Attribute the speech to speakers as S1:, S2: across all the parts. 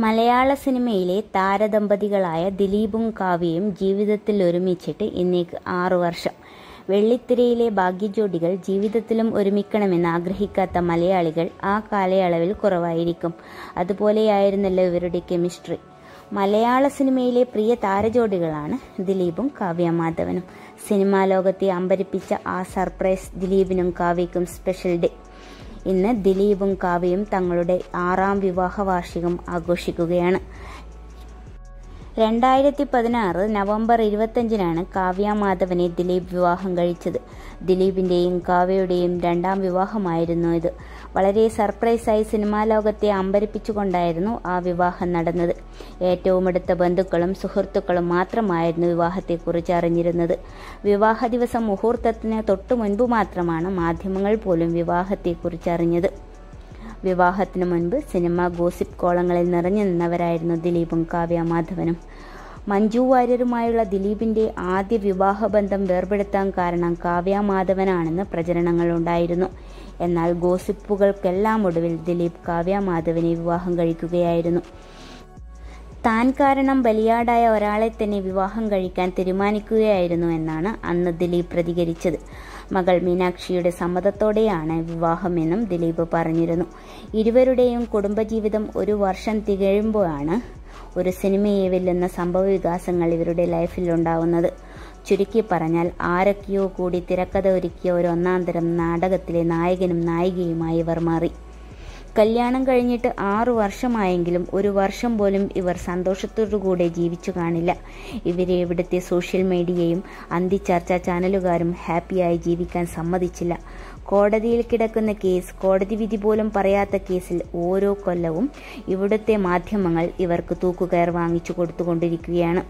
S1: മലയാള സിനിമയിലെ താരദമ്പതികളായ ദിലീപും കാവ്യയും ജീവിതത്തിൽ ഒരുമിച്ചിട്ട് ഇന്നേക്ക് ആറു വർഷം. വെള്ളിത്തിരയിലെ ഭാഗ്യജോഡികൾ ജീവിതത്തിലും ഒരുമിക്കണമെന്ന് ആഗ്രഹിക്കാത്ത മലയാളികൾ ആ കാലയളവിൽ കുറവായിരിക്കും. അതുപോലെയായിരുന്നല്ലോ ഇവരുടെ കെമിസ്ട്രി. മലയാള സിനിമയിലെ പ്രിയ താരജോഡികളാണ് ദിലീപും കാവ്യ മാധവനും സിനിമാ ലോകത്തെ അമ്പരിപ്പിച്ച ആ സർപ്രൈസ് ദിലീപിനും കാവ്യക്കും സ്പെഷ്യൽ ഡേ. ഇന്ന് ദിലീപും കാവ്യയും തങ്ങളുടെ ആറാം വിവാഹ വാർഷികം ആഘോഷിക്കുകയാണ്. രണ്ടായിരത്തി പതിനാറ് നവംബർ ഇരുപത്തഞ്ചിനാണ് കാവ്യ മാധവനെ ദിലീപ് വിവാഹം കഴിച്ചത്. ദിലീപിന്റെയും കാവ്യയുടെയും രണ്ടാം വിവാഹമായിരുന്നു ഇത്. വളരെ സർപ്രൈസായി സിനിമാ ലോകത്തെ അമ്പരിപ്പിച്ചുകൊണ്ടായിരുന്നു ആ വിവാഹം നടന്നത്. ഏറ്റവും അടുത്ത ബന്ധുക്കളും സുഹൃത്തുക്കളും മാത്രമായിരുന്നു വിവാഹത്തെക്കുറിച്ച് അറിഞ്ഞിരുന്നത്. വിവാഹ ദിവസം മുഹൂർത്തത്തിന് തൊട്ടു മുൻപ് മാത്രമാണ് മാധ്യമങ്ങൾ പോലും വിവാഹത്തെക്കുറിച്ച് അറിഞ്ഞത്. വിവാഹത്തിനു മുൻപ് സിനിമ ഗോസിപ്പ് കോളങ്ങളിൽ നിറഞ്ഞു നിന്നവരായിരുന്നു ദിലീപും കാവ്യ മാധവനും. മഞ്ജു വാര്യരുമായുള്ള ദിലീപിന്റെ ആദ്യ വിവാഹബന്ധം വേർപെടുത്താൻ കാരണം കാവ്യ മാധവനാണെന്ന് പ്രചരണങ്ങളുണ്ടായിരുന്നു എന്നാൽ ഗോസിപ്പുകൾക്കെല്ലാം ഒടുവിൽ ദിലീപ് കാവ്യ മാധവനെ വിവാഹം കഴിക്കുകയായിരുന്നു. താൻ കാരണം ബലിയാടായ ഒരാളെ തന്നെ വിവാഹം കഴിക്കാൻ തീരുമാനിക്കുകയായിരുന്നു എന്നാണ് അന്ന് ദിലീപ് പ്രതികരിച്ചത്. മകൾ മീനാക്ഷിയുടെ സമ്മതത്തോടെയാണ് വിവാഹമെന്നും ദിലീപ് പറഞ്ഞിരുന്നു. ഇരുവരുടെയും കുടുംബജീവിതം ഒരു വർഷം തികഴുമ്പോഴാണ് ഒരു സിനിമയെ വെല്ലുന്ന സംഭവ വികാസങ്ങൾ ഇവരുടെ ലൈഫിൽ ഉണ്ടാവുന്നത്. ചുരുക്കി പറഞ്ഞാൽ ആരൊക്കെയോ കൂടി തിരക്കഥ ഒരുക്കിയ ഒരു ഒന്നാന്തരം നാടകത്തിലെ നായകനും നായികയുമായി ഇവർ മാറി. കല്യാണം കഴിഞ്ഞിട്ട് ആറു വർഷമായെങ്കിലും ഒരു വർഷം പോലും ഇവർ സന്തോഷത്തോടുകൂടെ ജീവിച്ചു കാണില്ല. ഇവരെ ഇവിടുത്തെ സോഷ്യൽ മീഡിയയും അന്തിച്ചർച്ചാ ചാനലുകാരും ഹാപ്പിയായി ജീവിക്കാൻ സമ്മതിച്ചില്ല. കോടതിയിൽ കിടക്കുന്ന കേസ് കോടതി വിധി പോലും പറയാത്ത കേസിൽ ഓരോ കൊല്ലവും ഇവിടുത്തെ മാധ്യമങ്ങൾ ഇവർക്ക് തൂക്കുകയർ വാങ്ങിച്ചു കൊടുത്തുകൊണ്ടിരിക്കുകയാണ്.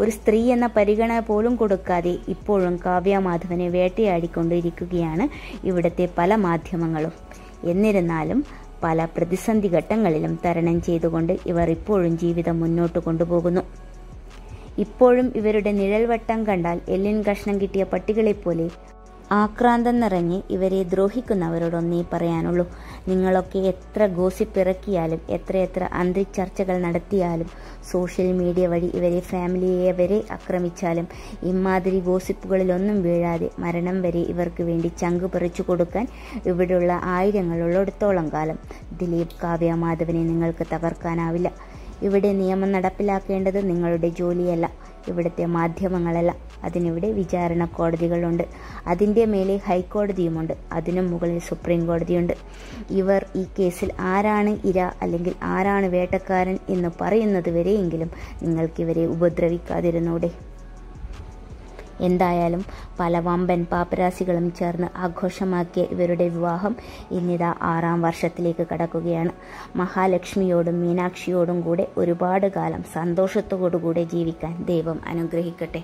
S1: ഒരു സ്ത്രീ എന്ന പരിഗണന പോലും കൊടുക്കാതെ ഇപ്പോഴും കാവ്യ മാധവനെ വേട്ടയാടിക്കൊണ്ടിരിക്കുകയാണ് ഇവിടുത്തെ പല മാധ്യമങ്ങളും. എന്നിരുന്നാലും പല പ്രതിസന്ധി ഘട്ടങ്ങളിലും തരണം ചെയ്തുകൊണ്ട് ഇവർ ഇപ്പോഴും ജീവിതം മുന്നോട്ട് കൊണ്ടുപോകുന്നു. ഇപ്പോഴും ഇവരുടെ നിഴൽവട്ടം കണ്ടാൽ എല്ലിൻ കഷ്ണം കിട്ടിയ പട്ടികളെപ്പോലെ ആക്രാന്തം നിറഞ്ഞ് ഇവരെ ദ്രോഹിക്കുന്നവരോടൊന്നേ പറയാനുള്ളൂ. നിങ്ങളൊക്കെ എത്ര ഗോസിപ്പ് ഇറക്കിയാലും എത്രയെത്ര അന്തിച്ചർച്ചകൾ നടത്തിയാലും സോഷ്യൽ മീഡിയ വഴി ഇവരെ ഫാമിലിയെ വരെ ആക്രമിച്ചാലും ഇമാതിരി ഗോസിപ്പുകളിലൊന്നും വീഴാതെ മരണം വരെ ഇവർക്ക് വേണ്ടി ചങ്ക് പറിച്ചു കൊടുക്കാൻ ഇവിടെയുള്ള ആയിരങ്ങളുള്ളിടത്തോളം കാലം ദിലീപ് കാവ്യ മാധവനെ നിങ്ങൾക്ക് തകർക്കാനാവില്ല. ഇവിടെ നിയമം നടപ്പിലാക്കേണ്ടത് നിങ്ങളുടെ ജോലിയല്ല ഇവിടുത്തെ മാധ്യമങ്ങളല്ല. അതിനിവിടെ വിചാരണ കോടതികളുണ്ട്. അതിന്റെ മേലെ ഹൈക്കോടതിയുമുണ്ട്. അതിനും മുകളിൽ സുപ്രീം കോടതിയുണ്ട്. ഇവർ ഈ കേസിൽ ആരാണ് ഇര അല്ലെങ്കിൽ ആരാണ് വേട്ടക്കാരൻ എന്ന് പറയുന്നത് വരെയെങ്കിലും നിങ്ങൾക്കിവരെ ഉപദ്രവിക്കാതിരുന്നൂടെ. എന്തായാലും പല വമ്പൻ പാപ്പരാസികളും ചേർന്ന് ആഘോഷമാക്കിയ ഇവരുടെ വിവാഹം ഇന്നിതാ ആറാം വർഷത്തിലേക്ക് കടക്കുകയാണ്. മഹാലക്ഷ്മിയോടും മീനാക്ഷിയോടും കൂടെ ഒരുപാട് കാലം സന്തോഷത്തോടുകൂടെ ജീവിക്കാൻ ദൈവം അനുഗ്രഹിക്കട്ടെ.